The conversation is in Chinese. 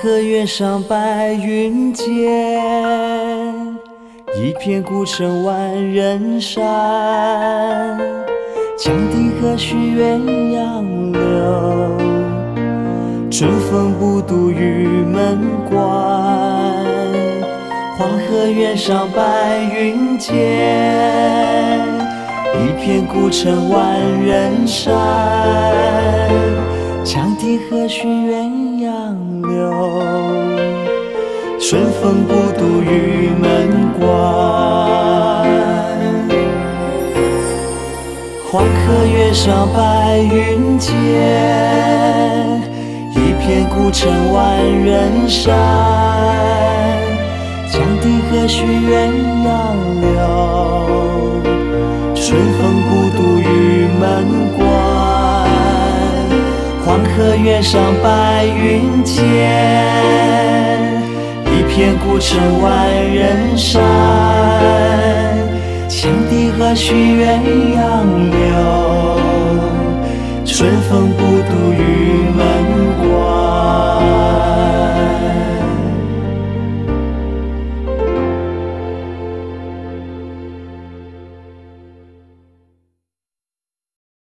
河月上白云间，一片孤城万人山。羌笛何须鸳鸯柳，春风不度玉门关。黄河远上白云间，一片孤城万人山。羌笛何须鸳鸯柳，春风不度玉门关。黄河月上白云间，一片孤城万人山。羌笛何须鸳鸯柳，春风不度玉门关。天上白云间一片孤城万仞山羌笛何须怨杨柳春风不度玉门关。